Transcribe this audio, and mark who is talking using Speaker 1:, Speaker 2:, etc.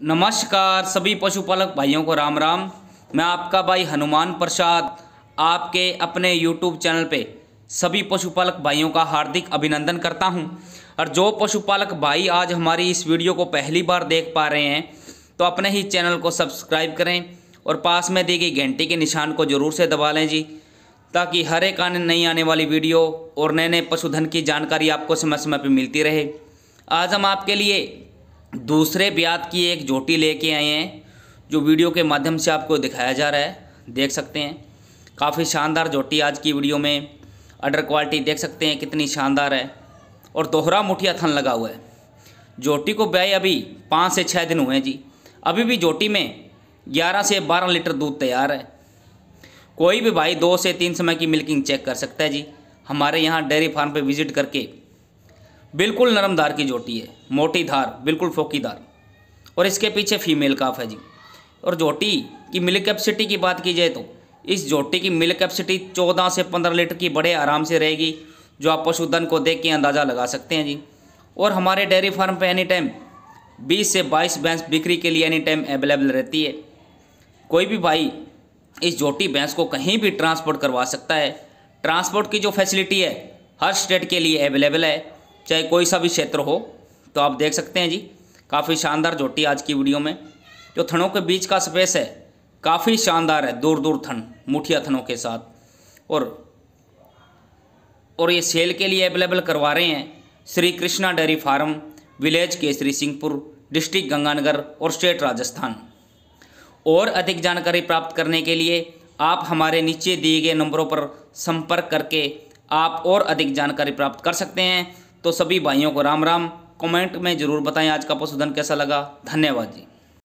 Speaker 1: नमस्कार सभी पशुपालक भाइयों को राम राम। मैं आपका भाई हनुमान प्रसाद, आपके अपने यूट्यूब चैनल पे सभी पशुपालक भाइयों का हार्दिक अभिनंदन करता हूँ। और जो पशुपालक भाई आज हमारी इस वीडियो को पहली बार देख पा रहे हैं तो अपने ही चैनल को सब्सक्राइब करें और पास में दी गई घंटी के निशान को ज़रूर से दबा लें जी, ताकि हर एक आने नई आने वाली वीडियो और नए नए पशुधन की जानकारी आपको समय समय पर मिलती रहे। आज हम आपके लिए दूसरे ब्यात की एक जोटी लेके आए हैं, जो वीडियो के माध्यम से आपको दिखाया जा रहा है। देख सकते हैं। काफ़ी शानदार जोटी आज की वीडियो में। अडर क्वालिटी देख सकते हैं कितनी शानदार है। और दोहरा मुठिया थन लगा हुआ है। जोटी को ब्याए अभी पाँच से छः दिन हुए हैं जी। अभी भी जोटी में ग्यारह से बारह लीटर दूध तैयार है। कोई भी भाई दो से तीन समय की मिल्किंग चेक कर सकता है जी। हमारे यहाँ डेयरी फार्म पे विज़िट करके बिल्कुल नरम धार की जोटी है, मोटी धार, बिल्कुल फोकीदार और इसके पीछे फीमेल काफ है जी। और जोटी की मिल्क कैपेसिटी की बात की जाए तो इस जोटी की मिल्क कैपेसिटी चौदह से पंद्रह लीटर की बड़े आराम से रहेगी, जो आप पशुधन को देख के अंदाज़ा लगा सकते हैं जी। और हमारे डेयरी फार्म पे एनी टाइम बीस से बाईस भैंस बिक्री के लिए एनी टाइम अवेलेबल रहती है। कोई भी भाई इस जोटी भैंस को कहीं भी ट्रांसपोर्ट करवा सकता है। ट्रांसपोर्ट की जो फैसिलिटी है, हर स्टेट के लिए अवेलेबल है। चाहे कोई सा भी क्षेत्र हो तो आप देख सकते हैं जी, काफ़ी शानदार जोटी आज की वीडियो में। जो थनों के बीच का स्पेस है, काफ़ी शानदार है दूर दूर थन, मुठिया थनों के साथ। और और ये सेल के लिए अवेलेबल करवा रहे हैं Shri Krishna dairy farm, village Kesari Singhpur, district Ganganagar और स्टेट राजस्थान। और अधिक जानकारी प्राप्त करने के लिए आप हमारे नीचे दिए गए नंबरों पर संपर्क करके आप और अधिक जानकारी प्राप्त कर सकते हैं। तो सभी भाइयों को राम राम। कमेंट में ज़रूर बताएँ आज का पशुधन कैसा लगा। धन्यवाद जी।